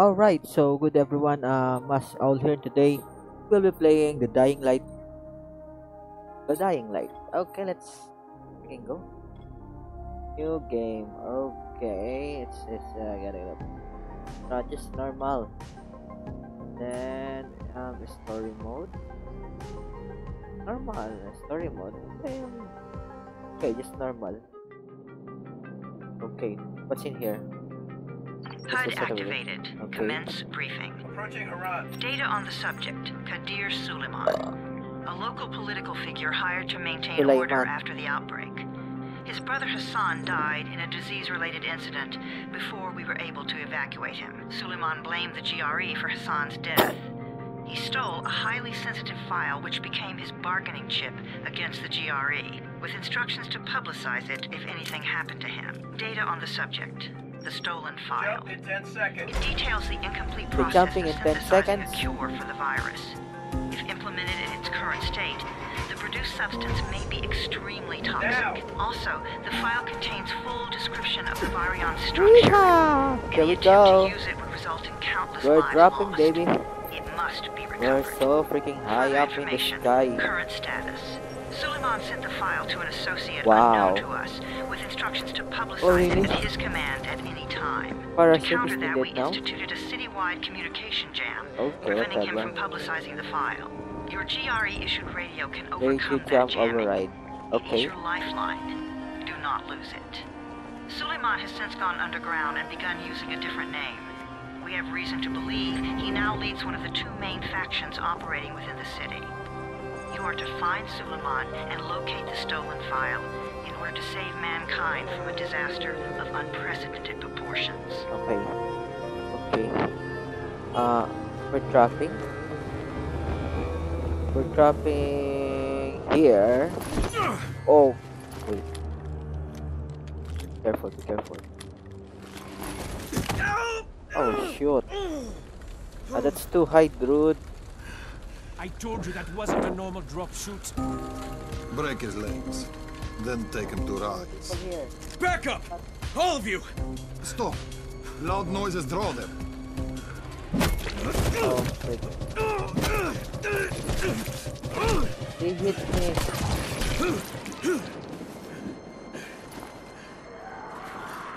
Alright, so good everyone. Um, as all here today, we'll be playing the Dying Light. The Dying Light. Okay, let's fucking go. New game. Okay, it's it's uh, get up. Not just normal. Then um, story mode. Normal story mode. Okay, um, okay, just normal. Okay, what's in here? HUD is set over there. activated. Okay. Commence briefing. Approaching Harran. Data on the subject, Kadir Suleiman, uh. a local political figure hired to maintain Suleiman. order after the outbreak. His brother Hassan died in a disease-related incident before we were able to evacuate him. Suleiman blamed the GRE for Hassan's death. He stole a highly sensitive file which became his bargaining chip against the GRE, with instructions to publicize it if anything happened to him. Data on the subject, the stolen file. Jump in 10 seconds. It details the incomplete So process jumping of in 10 synthesizing seconds. a cure for the virus. If implemented in its current state, the produced substance may be extremely toxic. Now. Also, the file contains full description of the virion structure. Yeehaw! There Any we attempt go. to use it would result in countless We're dropping, lost. baby. It must be We're so freaking high up in the information, sky. Current status. Suleiman sent the file to an associate Wow. unknown to us, with instructions to publicize Oh, really? it at his command at any time. Para to counter that, we now? instituted a citywide communication jam, Okay, preventing him from publicizing the file. Your GRE-issued radio can overcome that jamming. override. It is Okay. your lifeline. Do not lose it. Suleiman has since gone underground and begun using a different name. We have reason to believe he now leads one of the two main factions operating within the city. You are to find Suleiman and locate the stolen file in order to save mankind from a disaster of unprecedented proportions. Okay. Okay. Uh, we're dropping. We're dropping here. Oh, wait. Careful, be careful. Oh, shoot. Ah, that's too high, dude. I told you that wasn't a normal drop shoot. Break his legs. Then take him to Rais. Here. Back up! All of you! Stop! Loud noises draw them. Oh. He hit me.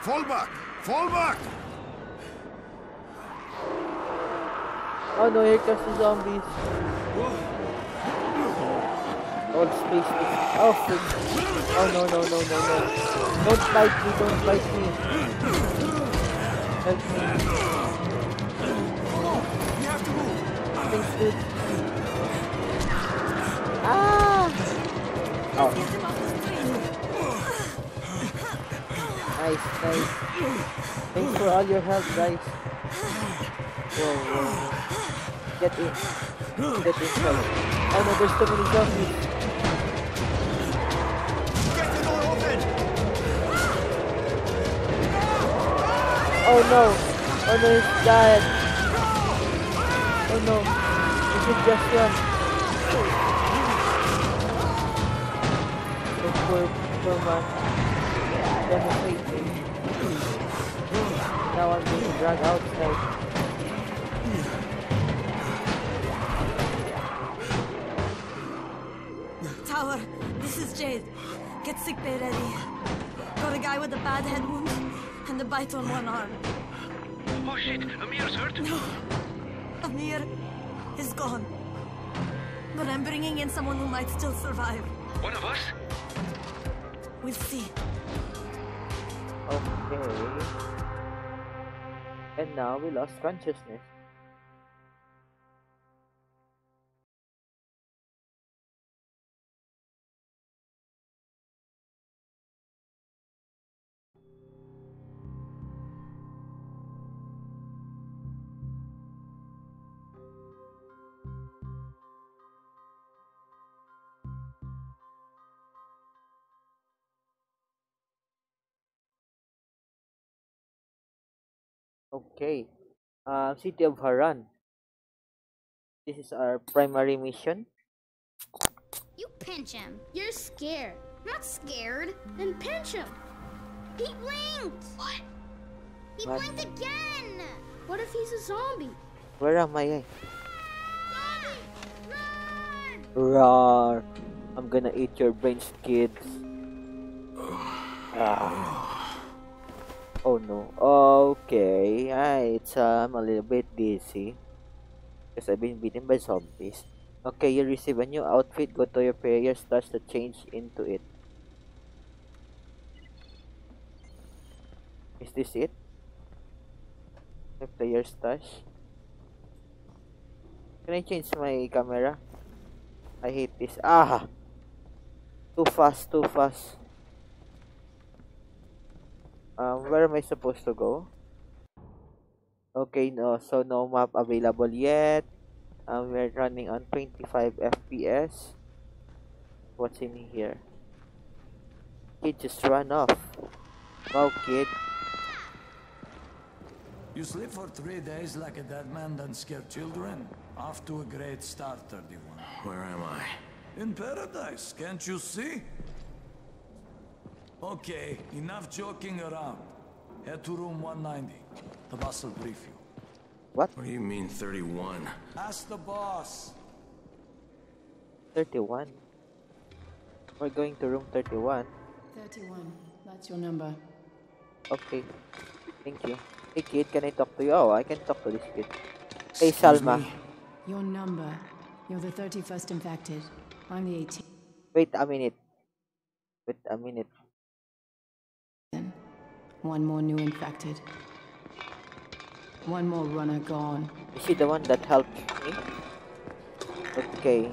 Fall back! Fall back! Oh no, here comes the zombies. Old space mix. Oh, freak. Oh no, no, no, no, no. Don't bite me, don't bite me. Help me. Thanks, dude. Ah! Oh. Nice, nice. Thanks for all your help, guys. Whoa, whoa. Get in. Get inside. Oh no, there's too many zombies. Oh no! Oh no, he's dead! Oh no! This is just him! Oh poor, poor man. Demonstrating. Now I'm being dragged outside. Tower, this is Jade. Get sick bay ready. Got a guy with a bad head wound and a bite on one arm. Oh shit, Amir's hurt. No. Amir is gone. But I'm bringing in someone who might still survive. One of us? We'll see. Okay. And now we lost consciousness. Okay. Uh, City of Harran. This is our primary mission. You pinch him. You're scared. I'm not scared. Then pinch him. He blinked. What? He What? blinked again. What if he's a zombie? Where am I? Zombie! Run! Roar! I'm gonna eat your brains, kids. Ah. Oh no. Okay. Ah, it's I'm a little bit dizzy. Because I've been beaten by zombies. Okay, you receive a new outfit. Go to your prayer stash to change into it. Is this it? My player stash? Can I change my camera? I hate this. Ah! Too fast, too fast. Where am I supposed to go? Okay, no, so no map available yet. Um, we're running on 25 FPS. What's in here? Kid just run off. Wow, kid. You sleep for three days like a dead man done scared children? Off to a great start, 31. Where am I? In paradise, can't you see? Okay, enough joking around. Head to room 190. The boss will brief you. What What do you mean 31? Ask the boss. 31. We're going to room 31. 31. That's your number. Okay. Thank you. Hey kid, can I talk to you? Oh, I can talk to this kid. Hey Salma. Your number. You're the 31st infected. I'm the 18th. Wait a minute. Wait a minute. One more new infected. One more runner gone. Is she the one that helped me? Okay.